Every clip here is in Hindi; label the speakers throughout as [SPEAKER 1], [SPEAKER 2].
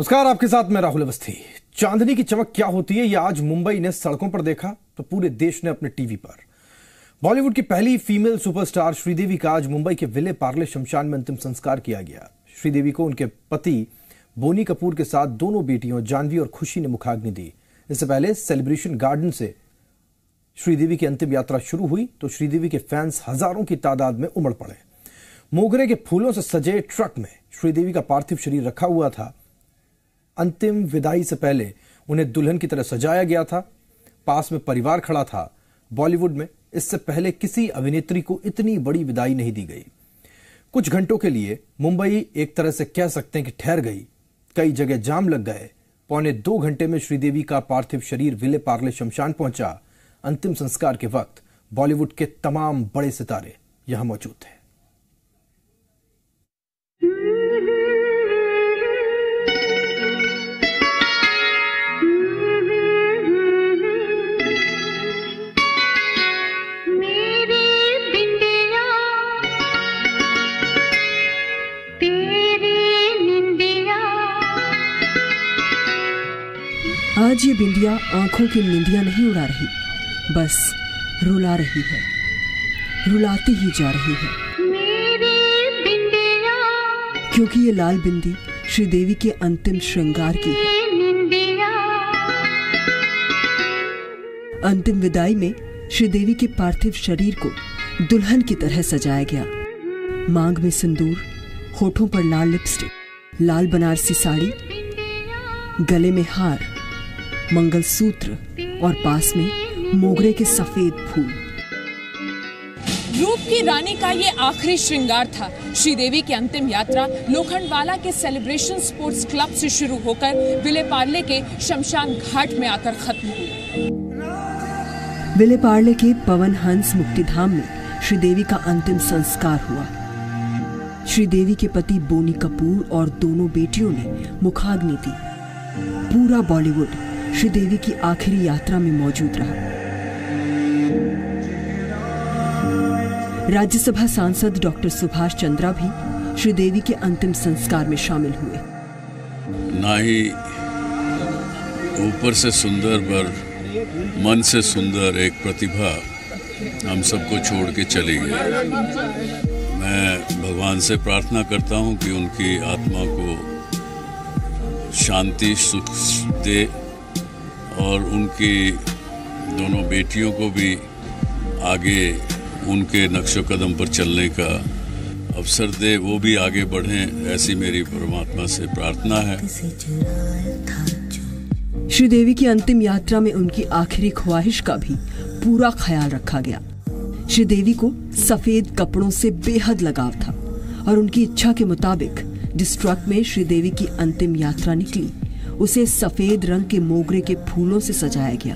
[SPEAKER 1] नमस्कार, आपके साथ मैं राहुल अवस्थी। चांदनी की चमक क्या होती है, ये आज मुंबई ने सड़कों पर देखा तो पूरे देश ने अपने टीवी पर। बॉलीवुड की पहली फीमेल सुपरस्टार श्रीदेवी का आज मुंबई के विले पार्ले शमशान में अंतिम संस्कार किया गया। श्रीदेवी को उनके पति बोनी कपूर के साथ दोनों बेटियों, जानवी और खुशी ने मुखाग्नि दी। इससे पहले सेलिब्रेशन गार्डन से श्रीदेवी की अंतिम यात्रा शुरू हुई तो श्रीदेवी के फैंस हज़ारों की तादाद में उमड़ पड़े। मोगरे के फूलों से सजे ट्रक में श्रीदेवी का पार्थिव शरीर रखा हुआ था अंतिम विदाई से पहले उन्हें दुल्हन की तरह सजाया गया था। पास में परिवार खड़ा था। बॉलीवुड में इससे पहले किसी अभिनेत्री को इतनी बड़ी विदाई नहीं दी गई। कुछ घंटों के लिए मुंबई एक तरह से कह सकते हैं कि ठहर गई। कई जगह जाम लग गए। पौने दो घंटे में श्रीदेवी का पार्थिव शरीर विले पार्ले शमशान पहुँचा। अंतिम संस्कार के वक्त बॉलीवुड के तमाम बड़े सितारे यहाँ मौजूद थे।
[SPEAKER 2] आज ये बिंदिया आँखों की निंदिया नहीं उड़ा रही बस रुला रही है रुलाती ही जा रही है। क्योंकि ये लाल बिंदी श्रीदेवी के अंतिम श्रृंगार की है। अंतिम विदाई में श्रीदेवी के पार्थिव शरीर को दुल्हन की तरह सजाया गया। मांग में सिंदूर होठों पर लाल लिपस्टिक लाल बनारसी साड़ी गले में हार मंगलसूत्र और पास में मोगरे के सफ़ेद फूल।
[SPEAKER 3] रूप की रानी का ये आखिरी श्रृंगार था। श्रीदेवी की अंतिम यात्रा लोखंडवाला के सेलिब्रेशन स्पोर्ट्स क्लब से शुरू होकर विले पार्ले के शमशान घाट में आकर खत्म हुई।
[SPEAKER 2] विले पार्ले के पवन हंस मुक्तिधाम में श्रीदेवी का अंतिम संस्कार हुआ। श्रीदेवी के पति बोनी कपूर और दोनों बेटियों ने मुखाग्नि दी। पूरा बॉलीवुड श्रीदेवी की आखिरी यात्रा में मौजूद रहा। राज्यसभा सांसद डॉक्टर सुभाष चंद्रा भी श्रीदेवी के अंतिम संस्कार में शामिल हुए।
[SPEAKER 4] ना ही ऊपर से सुंदर, पर मन से सुंदर एक प्रतिभा हम सबको छोड़ के चली गई। मैं भगवान से प्रार्थना करता हूँ कि उनकी आत्मा को शांति, सुख दे और उनकी दोनों बेटियों को भी आगे उनके नक्शो कदम पर चलने का अवसर दे वो भी आगे बढ़ें ऐसी मेरी परमात्मा से प्रार्थना है।
[SPEAKER 2] श्रीदेवी की अंतिम यात्रा में उनकी आखिरी ख्वाहिश का भी पूरा ख्याल रखा गया। श्रीदेवी को सफ़ेद कपड़ों से बेहद लगाव था और उनकी इच्छा के मुताबिक जिस ट्रक में श्रीदेवी की अंतिम यात्रा निकली। उसे सफ़ेद रंग के मोगरे के फूलों से सजाया गया।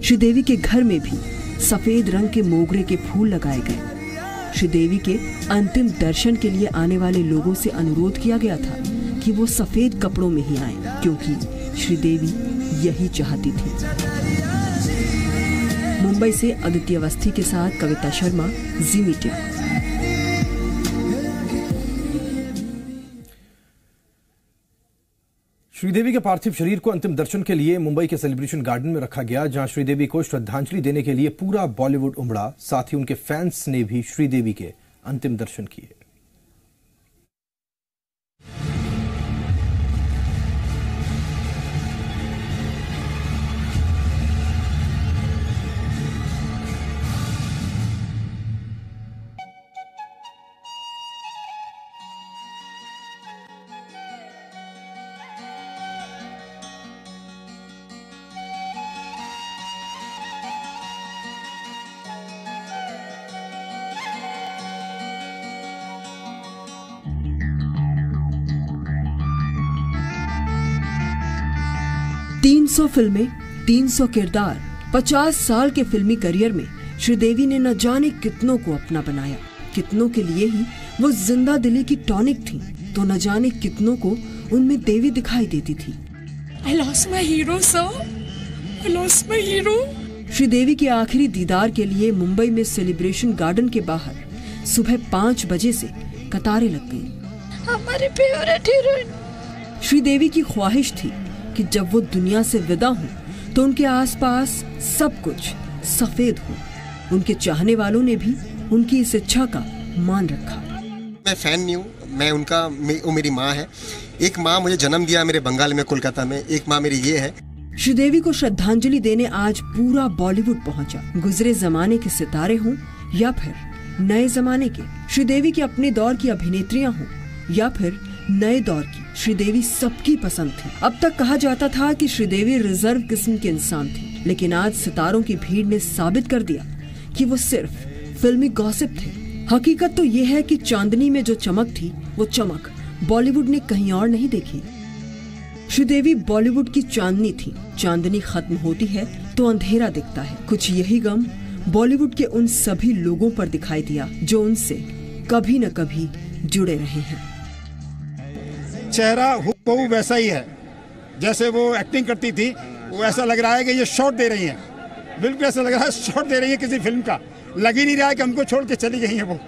[SPEAKER 2] श्रीदेवी के घर में भी सफ़ेद रंग के मोगरे के फूल लगाए गए। श्रीदेवी के अंतिम दर्शन के लिए आने वाले लोगों से अनुरोध किया गया था कि वो सफ़ेद कपड़ों में ही आए, क्योंकि श्रीदेवी यही चाहती थी। मुंबई से अदिति अवस्थी के साथ कविता शर्मा जी मीडिया
[SPEAKER 1] श्रीदेवी के पार्थिव शरीर को अंतिम दर्शन के लिए मुंबई के सेलिब्रेशन गार्डन में रखा गया, जहाँ श्रीदेवी को श्रद्धांजलि देने के लिए पूरा बॉलीवुड उमड़ा। साथ ही उनके फैंस ने भी श्रीदेवी के अंतिम दर्शन किए।
[SPEAKER 2] तीन सौ फ़िल्में तीन सौ किरदार पचास साल के फिल्मी करियर में श्रीदेवी ने न जाने कितनों को अपना बनाया कितनों के लिए ही वो ज़िंदा दिली की टॉनिक थी तो न जाने कितनों को उनमें देवी दिखाई देती थी
[SPEAKER 3] I lost my hero, sir. I lost my hero.
[SPEAKER 2] Sridevi के आखिरी दीदार के लिए मुंबई में सेलिब्रेशन गार्डन के बाहर सुबह पाँच बजे से कतारें लग गईं।
[SPEAKER 5] हमारी फेवरेट हीरोइन
[SPEAKER 2] श्रीदेवी की ख्वाहिश थी कि जब वो दुनिया से विदा हो तो उनके आसपास सब कुछ सफ़ेद हो। उनके चाहने वालों ने भी उनकी इस इच्छा का मान रखा।
[SPEAKER 6] मैं फ़ैन नहीं हूँ मैं उनका मे, वो मेरी माँ है। एक माँ मुझे जन्म दिया मेरे बंगाल में कोलकाता में। एक माँ मेरी ये है।
[SPEAKER 2] श्रीदेवी को श्रद्धांजलि देने आज पूरा बॉलीवुड पहुँचा। गुजरे जमाने के सितारे हों या फिर नए जमाने के। श्रीदेवी के अपने दौर की अभिनेत्रियाँ हों या फिर नए दौर की श्रीदेवी सबकी पसंद थी। अब तक कहा जाता था कि श्रीदेवी रिज़र्व किस्म के इंसान थी, लेकिन आज सितारों की भीड़ ने साबित कर दिया कि वो सिर्फ़ फिल्मी गॉसिप थे। हकीकत तो ये है कि चांदनी में जो चमक थी, वो चमक बॉलीवुड ने कहीं और नहीं देखी। श्रीदेवी बॉलीवुड की चांदनी थी। चांदनी खत्म होती है तो अंधेरा दिखता है। कुछ यही गम बॉलीवुड के उन सभी लोगों पर दिखाई दिया, जो उनसे कभी न कभी जुड़े रहे हैं।
[SPEAKER 7] चेहरा हूबहू वैसा ही है। जैसे वो एक्टिंग करती थी, वो ऐसा लग रहा है कि ये शॉट दे रही हैं। बिल्कुल ऐसा लग रहा है शॉट दे रही है किसी फ़िल्म का। लग ही नहीं रहा है कि हमको छोड़ के चली गई हैं वो।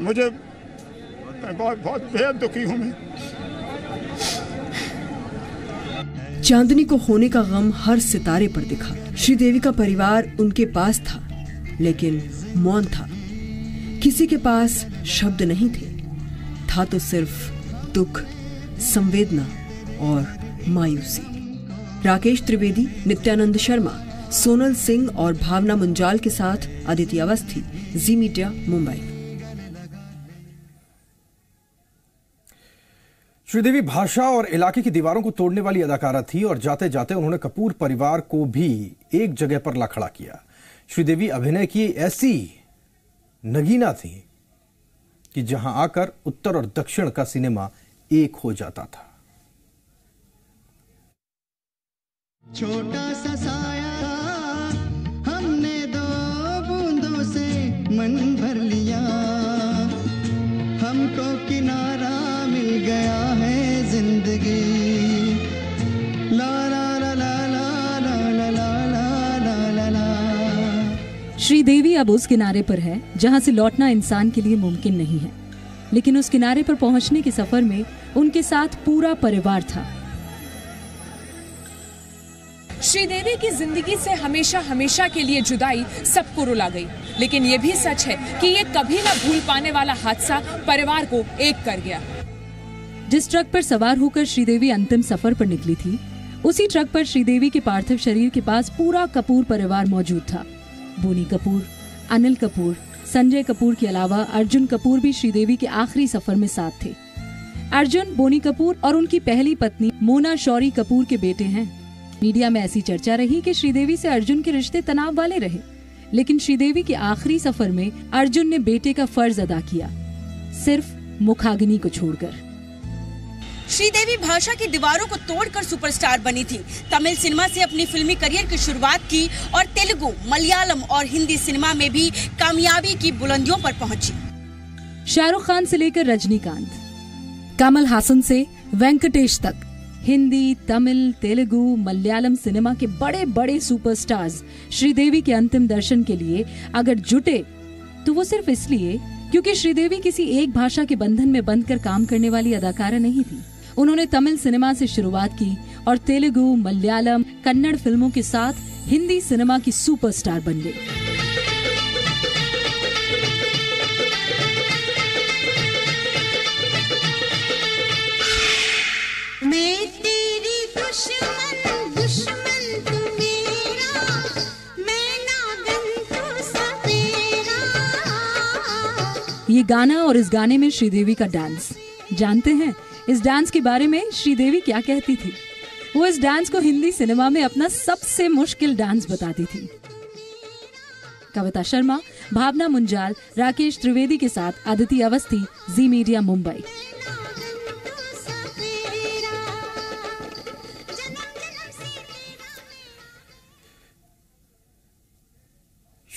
[SPEAKER 7] मुझे बहुत बहुत बेहद दुखी हूँ मैं।
[SPEAKER 2] चांदनी को होने का गम हर सितारे पर दिखा। श्रीदेवी का परिवार उनके पास था, लेकिन मौन था। किसी के पास शब्द नहीं थे। था तो सिर्फ़ दुख, संवेदना और मायूसी। राकेश त्रिवेदी, नित्यानंद शर्मा, सोनल सिंह और भावना मुंजाल के साथ अदिति अवस्थी, जी मीडिया, मुंबई।
[SPEAKER 1] श्रीदेवी, भाषा और इलाके की दीवारों को तोड़ने वाली अदाकारा थी और जाते जाते उन्होंने कपूर परिवार को भी एक जगह पर ला खड़ा किया। श्रीदेवी, अभिनय की ऐसी नगीना थी। कि जहाँ आकर उत्तर और दक्षिण का सिनेमा एक हो जाता था।
[SPEAKER 8] छोटा सा साया हमने दो बूंदों से मन भर लिया।
[SPEAKER 9] श्रीदेवी अब उस किनारे पर है जहाँ से लौटना इंसान के लिए मुमकिन नहीं है। लेकिन उस किनारे पर पहुँचने के सफ़र में उनके साथ पूरा परिवार था।
[SPEAKER 3] श्रीदेवी की ज़िंदगी से हमेशा हमेशा के लिए जुदाई सबको रुला गई। लेकिन ये भी सच है कि ये कभी ना भूल पाने वाला हादसा परिवार को एक कर गया।
[SPEAKER 9] जिस ट्रक पर सवार होकर श्रीदेवी अंतिम सफ़र पर निकली थी उसी ट्रक पर श्रीदेवी के पार्थिव शरीर के पास पूरा कपूर परिवार मौजूद था। बोनी कपूर, अनिल कपूर, संजय कपूर के अलावा अर्जुन कपूर भी श्रीदेवी के आखिरी सफ़र में साथ थे। अर्जुन, बोनी कपूर और उनकी पहली पत्नी मोना शौरी कपूर के बेटे हैं। मीडिया में ऐसी चर्चा रही कि श्रीदेवी से अर्जुन के रिश्ते तनाव वाले रहे, लेकिन श्रीदेवी के आखिरी सफ़र में अर्जुन ने बेटे का फ़र्ज़ अदा किया, सिर्फ़ मुखाग्नि को छोड़कर।
[SPEAKER 10] श्रीदेवी भाषा की दीवारों को तोड़कर सुपरस्टार बनी थी। तमिल सिनेमा से अपनी फिल्मी करियर की शुरुआत की और तेलुगु, मलयालम और हिंदी सिनेमा में भी कामयाबी की बुलंदियों पर पहुँची।
[SPEAKER 9] शाहरुख खान से लेकर रजनीकांत, कमल हासन से वेंकटेश तक, हिंदी, तमिल, तेलुगु, मलयालम सिनेमा के बड़े बड़े सुपरस्टार्स श्रीदेवी के अंतिम दर्शन के लिए अगर जुटे तो वो सिर्फ़ इसलिए क्योंकि श्रीदेवी किसी एक भाषा के बंधन में बंधकर काम करने वाली अदाकारा नहीं थी। उन्होंने तमिल सिनेमा से शुरुआत की और तेलुगु मलयालम कन्नड़ फ़िल्मों के साथ हिंदी सिनेमा की सुपरस्टार बन गई।
[SPEAKER 5] मैं तेरी दुश्मन दुश्मन मेरा। मैं नागन सवेरा
[SPEAKER 9] ये गाना और इस गाने में श्रीदेवी का डांस। जानते हैं इस डांस के बारे में श्रीदेवी क्या कहती थी? वो इस डांस को हिंदी सिनेमा में अपना सबसे मुश्किल डांस बताती थी। कविता शर्मा, भावना मुंजाल, राकेश त्रिवेदी के साथ अदिति अवस्थी, जी मीडिया, मुंबई।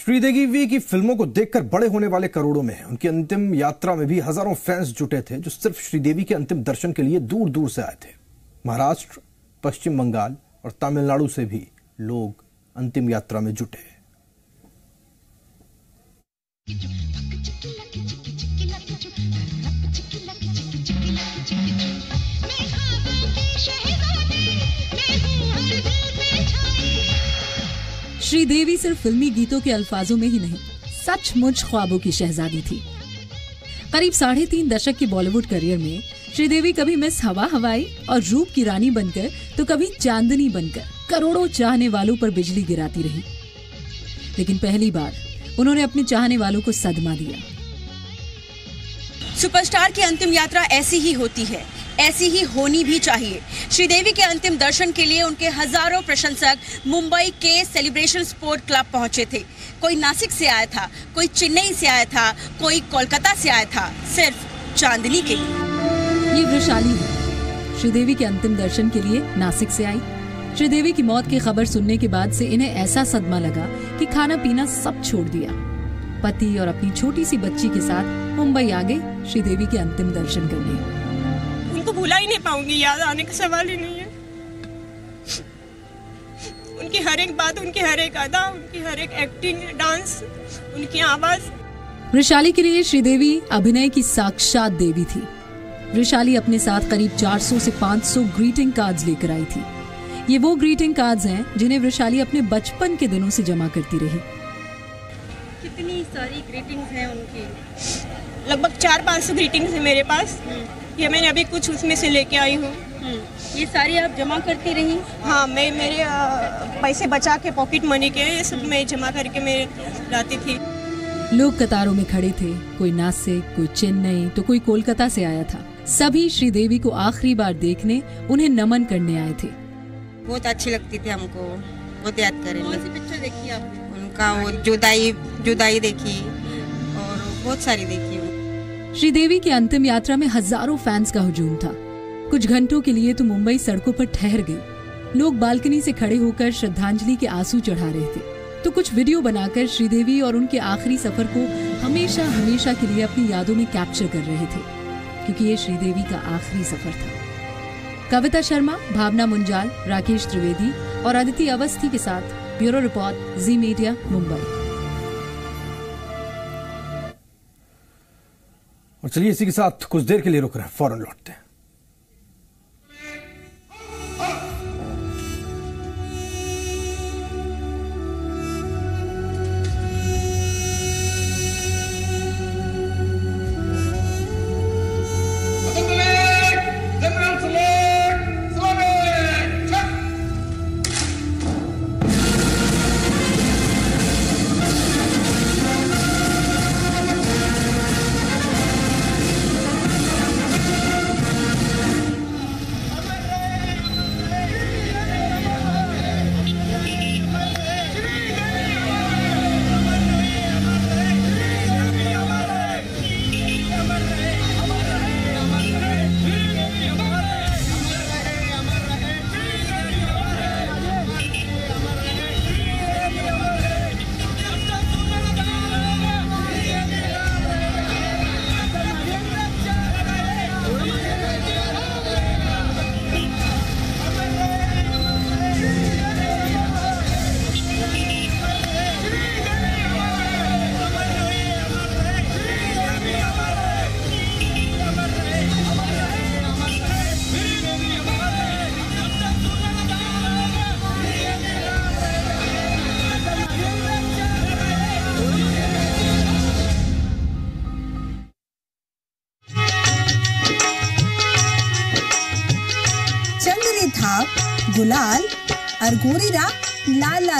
[SPEAKER 1] श्रीदेवी वी की फ़िल्मों को देखकर बड़े होने वाले करोड़ों में हैं। उनकी अंतिम यात्रा में भी हज़ारों फैंस जुटे थे, जो सिर्फ़ श्रीदेवी के अंतिम दर्शन के लिए दूर दूर से आए थे। महाराष्ट्र, पश्चिम बंगाल और तमिलनाडु से भी लोग अंतिम यात्रा में जुटे
[SPEAKER 9] श्रीदेवी सिर्फ़ फिल्मी गीतों के अल्फाजों में ही नहीं, सचमुच ख्वाबों की शहजादी थी। करीब साढ़े तीन दशक की बॉलीवुड करियर में श्रीदेवी कभी मिस हवा हवाई और रूप की रानी बनकर तो कभी चांदनी बनकर, करोड़ों चाहने वालों पर बिजली गिराती रही। लेकिन पहली बार, उन्होंने अपने चाहने वालों को सदमा दिया।
[SPEAKER 10] सुपरस्टार की अंतिम यात्रा ऐसी ही होती है ऐसी ही होनी भी चाहिए। श्रीदेवी के अंतिम दर्शन के लिए उनके हज़ारों प्रशंसक मुंबई के सेलिब्रेशन स्पोर्ट क्लब पहुँचे थे। कोई नासिक से आया था, कोई चेन्नई से आया था, कोई कोलकाता से आया था, सिर्फ़ चांदनी के
[SPEAKER 9] ये वृशाली है। श्रीदेवी के अंतिम दर्शन के लिए नासिक से आई। श्रीदेवी की मौत की खबर सुनने के बाद से इन्हें ऐसा सदमा लगा कि खाना पीना सब छोड़ दिया। पति और अपनी छोटी सी बच्ची के साथ मुंबई आ गई श्रीदेवी के अंतिम दर्शन करने।
[SPEAKER 11] भुला ही नहीं पाऊँगी याद आने का सवाल ही नहीं है। उनकी हर एक बात उनकी हर एक अदा उनकी हर एक एक्टिंग डांस उनकी आवाज़।
[SPEAKER 9] वृशाली के लिए श्रीदेवी अभिनय की साक्षात देवी थी। वृशाली अपने साथ करीब 400 से 500 ग्रीटिंग कार्ड्स लेकर आई थी। ये वो ग्रीटिंग कार्ड्स हैं जिन्हें वृशाली अपने बचपन के दिनों से जमा करती रही।
[SPEAKER 11] कितनी सारी ग्रीटिंग्स हैं उनकी। लगभग चार पाँच सौ ग्रीटिंग्स हैं मेरे पास। ये मैंने अभी कुछ उसमें से लेके आई हूँ।
[SPEAKER 10] ये सारी आप जमा करती रही?
[SPEAKER 11] हाँ मैं मेरे पैसे बचा के पॉकेट मनी के ये सब मैं जमा करके मैं लाती थी।
[SPEAKER 9] लोग कतारों में खड़े थे। कोई नासिक कोई चेन्नई तो कोई कोलकाता से आया था। सभी श्रीदेवी को आखिरी बार देखने उन्हें नमन करने आए थे।
[SPEAKER 12] बहुत अच्छी लगती थी हमको। बहुत याद करेंगे
[SPEAKER 10] पिक्चर देखी आपने?
[SPEAKER 12] उनका वो जुदाई जुदाई देखी और बहुत सारी देखी।
[SPEAKER 9] श्रीदेवी की अंतिम यात्रा में हज़ारों फैंस का हुजूम था। कुछ घंटों के लिए तो मुंबई सड़कों पर ठहर गई। लोग बालकनी से खड़े होकर श्रद्धांजलि के आँसू चढ़ा रहे थे। तो कुछ वीडियो बनाकर श्रीदेवी और उनके आखिरी सफ़र को हमेशा हमेशा के लिए अपनी यादों में कैप्चर कर रहे थे, क्योंकि ये श्रीदेवी का आखिरी सफ़र था। कविता शर्मा, भावना मुंजाल, राकेश त्रिवेदी और अदिति अवस्थी के साथ bureau report Zee media Mumbai.
[SPEAKER 1] और चलिए इसी के साथ कुछ देर के लिए रुक रहे हैं, फ़ौरन लौटते हैं।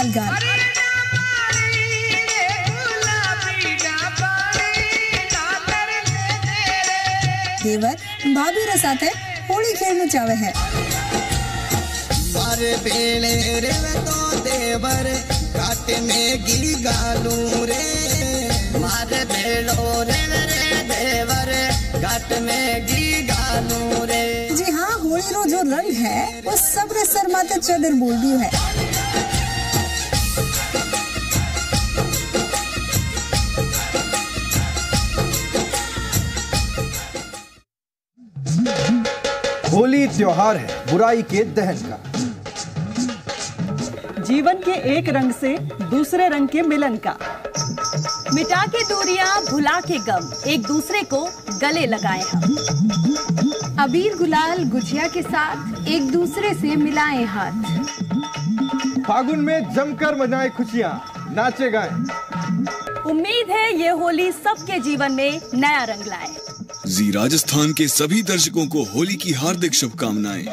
[SPEAKER 13] लाल गाल देवर भाभी रे साथे होली खेलने चावे है।
[SPEAKER 8] मारे बेले रे तो देवर काट में गी गालू रे। मारे बेलो रे रे देवर काट में गी गालू रे।
[SPEAKER 13] जी हाँ होली रो जो रंग है वो सब रे सर माते चदर बोल दियो है।
[SPEAKER 1] होली त्योहार है बुराई के दहन का।
[SPEAKER 14] जीवन के एक रंग से दूसरे रंग के मिलन का।
[SPEAKER 15] मिटा के दूरियाँ भुला के गम एक दूसरे को गले लगाए हम। अबीर गुलाल गुजिया के साथ एक दूसरे से मिलाए हाथ।
[SPEAKER 1] फागुन में जमकर मनाए खुशियाँ नाचे गाए।
[SPEAKER 15] उम्मीद है ये होली सबके जीवन में नया रंग लाए।
[SPEAKER 16] जी राजस्थान के सभी दर्शकों को होली की हार्दिक शुभकामनाएँ।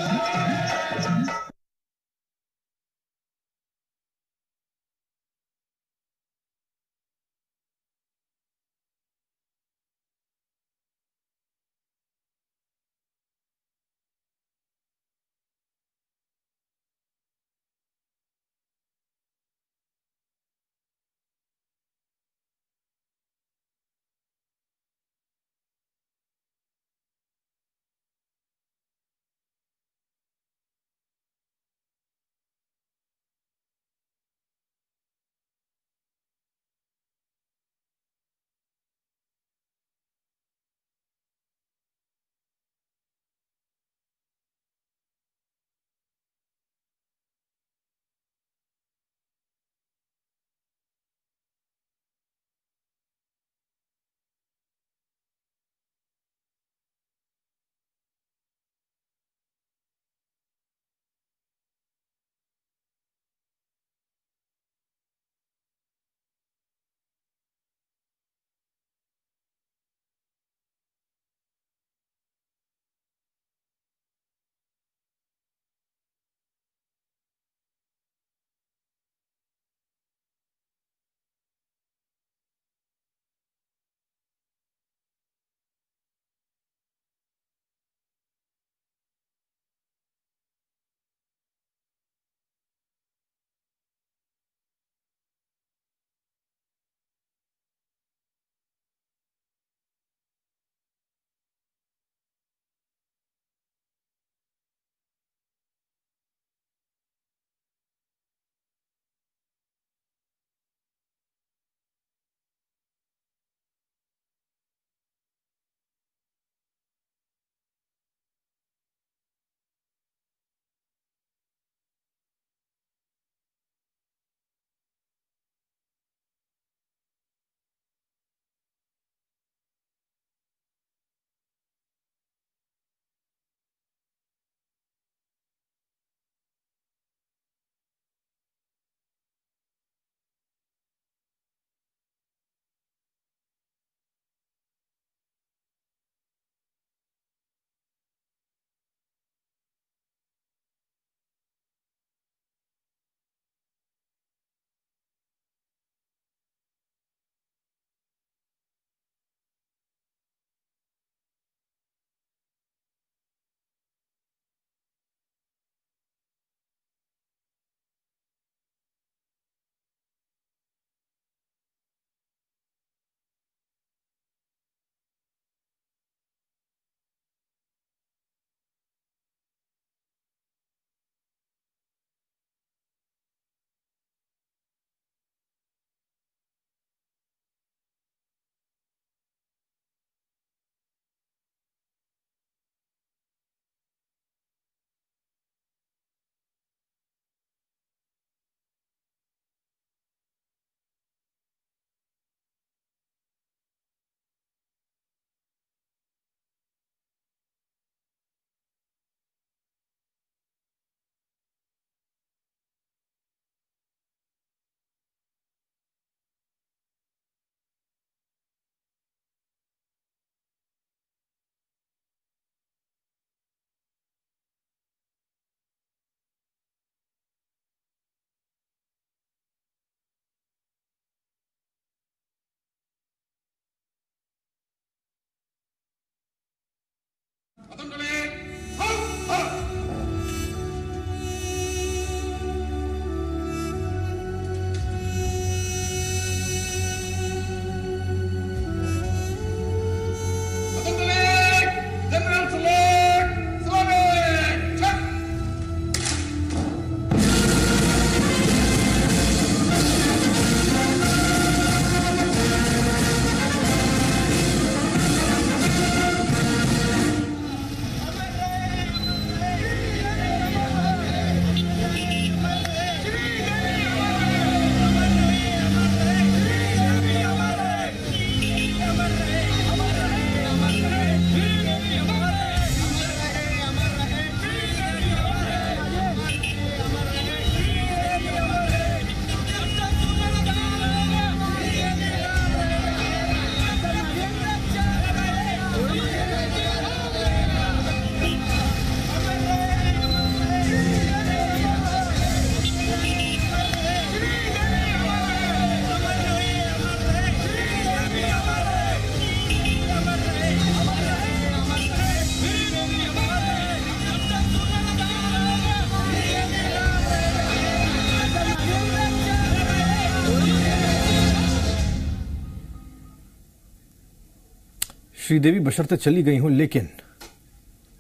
[SPEAKER 1] श्रीदेवी बशरते चली गई हूँ, लेकिन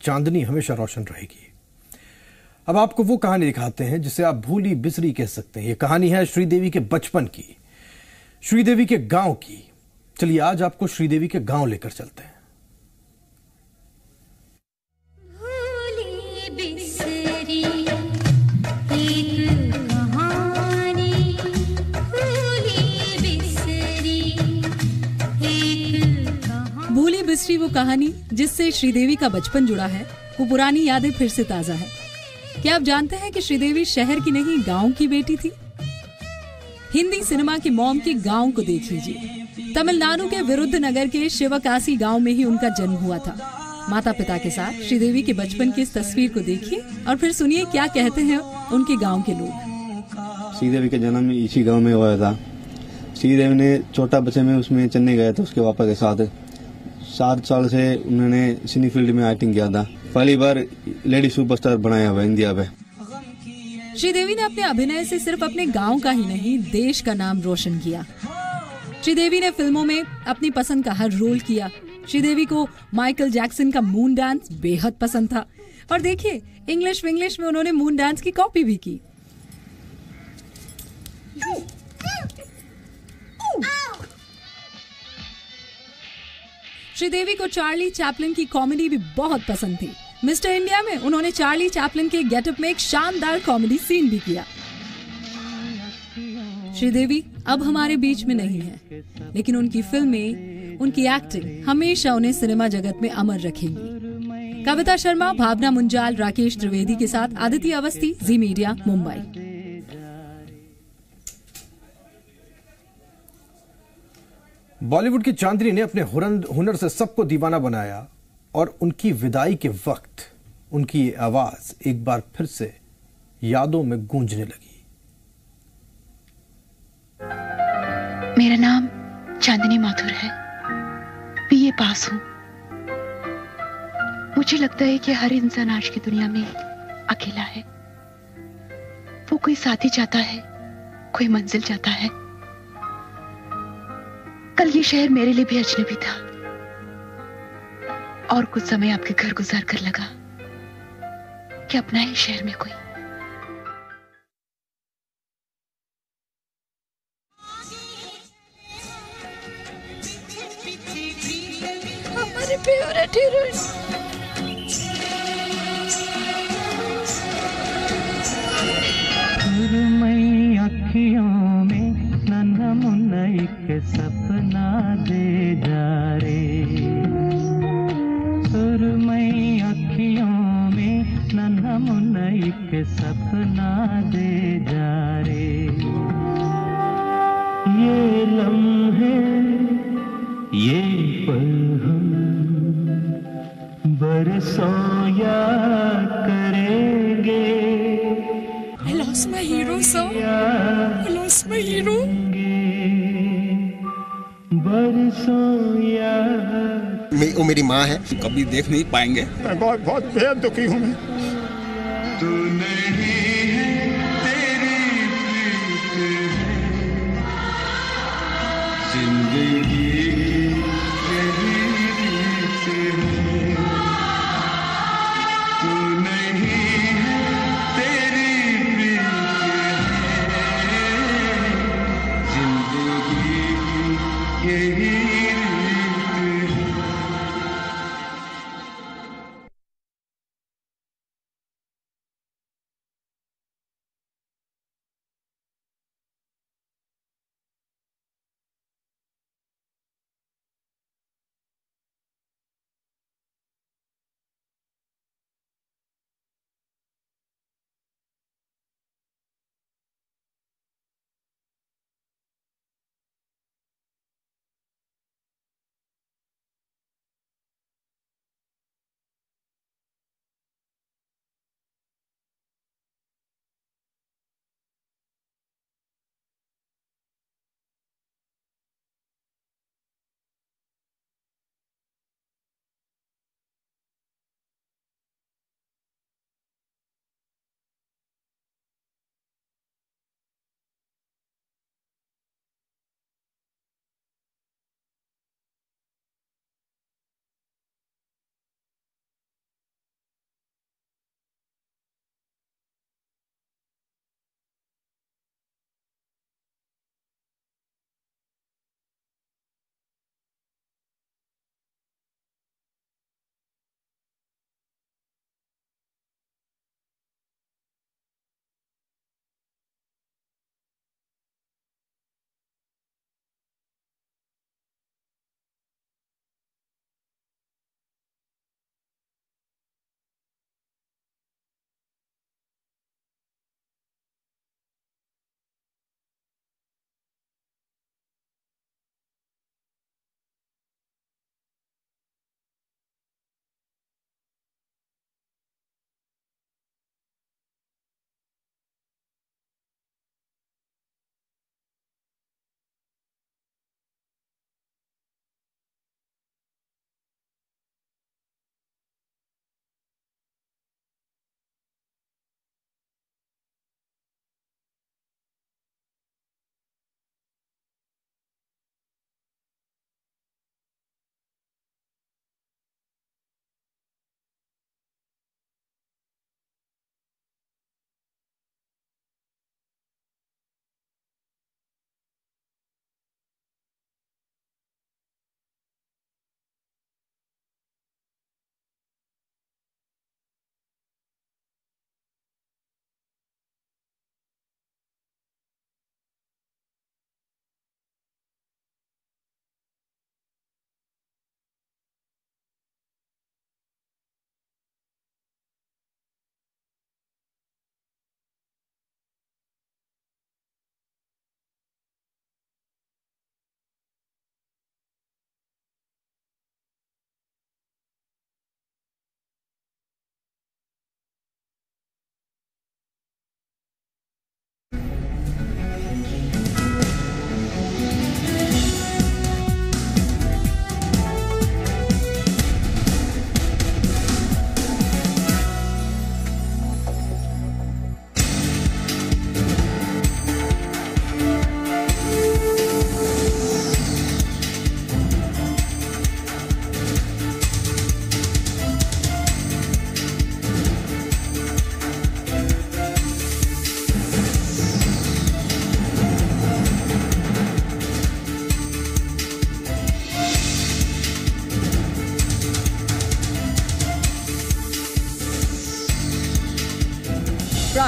[SPEAKER 1] चांदनी हमेशा रोशन रहेगी। अब आपको वो कहानी दिखाते हैं जिसे आप भूली बिसरी कह सकते हैं। ये कहानी है श्रीदेवी के बचपन की, श्रीदेवी के गाँव की। चलिए, आज आपको श्रीदेवी के गाँव लेकर चलते हैं।
[SPEAKER 5] बिसरी
[SPEAKER 9] वो कहानी जिससे श्रीदेवी का बचपन जुड़ा है, वो पुरानी यादें फिर से ताज़ा है। क्या आप जानते हैं कि श्रीदेवी शहर की नहीं, गाँव की बेटी थी? हिंदी सिनेमा की मॉम के गाँव को देख लीजिए। तमिलनाडु के विरुद्ध नगर के शिवकाशी गाँव में ही उनका जन्म हुआ था। माता पिता के साथ श्रीदेवी के बचपन की इस तस्वीर को देखिए और फिर सुनिए क्या कहते हैं उनके गाँव के लोग।
[SPEAKER 17] श्रीदेवी का जन्म इसी गाँव में हुआ था। श्रीदेवी ने छोटा बच्चे में उसमें चेन्नई गया था, उसके पापा के साथ। सात साल से उन्होंने सिनी फ़ील्ड में एक्टिंग किया था। पहली बार लेडी सुपरस्टार बनाया हुआ इंडिया पे।
[SPEAKER 9] श्रीदेवी ने अपने अभिनय से सिर्फ़ अपने गाँव का ही नहीं, देश का नाम रोशन किया। श्रीदेवी ने फ़िल्मों में अपनी पसंद का हर रोल किया। श्रीदेवी को माइकल जैक्सन का मून डांस बेहद पसंद था। और देखिए इंग्लिश विंग्लिश में उन्होंने मून डांस की कॉपी भी की। श्रीदेवी को चार्ली चैपलिन की कॉमेडी भी बहुत पसंद थी। मिस्टर इंडिया में उन्होंने चार्ली चैपलिन के गेटअप में एक शानदार कॉमेडी सीन भी किया। श्रीदेवी अब हमारे बीच में नहीं है, लेकिन उनकी फ़िल्में, उनकी एक्टिंग हमेशा उन्हें सिनेमा जगत में अमर रखेंगी। कविता शर्मा, भावना मुंजाल, राकेश त्रिवेदी के साथ आदित्य अवस्थी, जी मीडिया, मुंबई।
[SPEAKER 1] बॉलीवुड की चांदनी ने अपने हुनर से सबको दीवाना बनाया और उनकी विदाई के वक्त उनकी ये आवाज़ एक बार फिर से यादों में गूंजने लगी।
[SPEAKER 18] मेरा नाम चांदनी माथुर है। बीए पास हूँ। मुझे लगता है कि हर इंसान आज की दुनिया में अकेला है। वो कोई साथी चाहता है, कोई मंजिल चाहता है। कल ये शहर मेरे लिए भी अजनबी था। और कुछ समय आपके घर गुजार कर लगा कि अपना ही शहर में कोई।
[SPEAKER 5] हमारे
[SPEAKER 19] मुन्ना एक सपना दे जा रे सुरमई अखियों में नन्हा मुन्ना एक सपना दे जा रे ये लम्हे ये पल हम याद करेंगे
[SPEAKER 3] I lost my hero, sir. I lost my hero.
[SPEAKER 6] मे- वो मेरी माँ है।
[SPEAKER 20] कभी देख नहीं पाएँगे।
[SPEAKER 7] मैं बहुत बहुत बेहद दुखी हूँ। मैं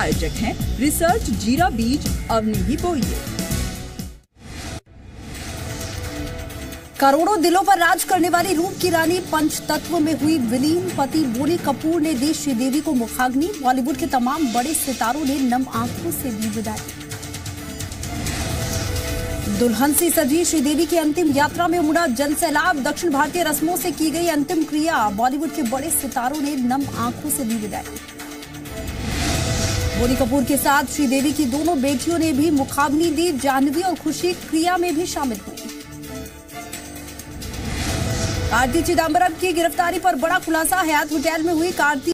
[SPEAKER 2] प्रायोजक हैं रिसर्च, जीरा बीज, अवनी ही बोइए।
[SPEAKER 13] करोड़ों दिलों पर राज करने वाली रूप की रानी पंच तत्व में हुई विलीन पति बोनी कपूर ने दी श्रीदेवी को मुखाग्नि। बॉलीवुड के तमाम बड़े सितारों ने नम आँखों से दी विदाई। दुल्हन से सजी श्रीदेवी की अंतिम यात्रा में उमड़ा जन सैलाब दक्षिण भारतीय रस्मों से की गई अंतिम क्रिया। बॉलीवुड के बड़े सितारों ने नम आँखों से दी विदाई। बोनी कपूर के साथ श्रीदेवी की दोनों बेटियों ने भी मुखाग्नि दी जाह्नवी और खुशी क्रिया में भी शामिल हुई। कार्ति चिदम्बरम की गिरफ्तारी पर बड़ा खुलासा, हयात होटल में हुई कार्ति।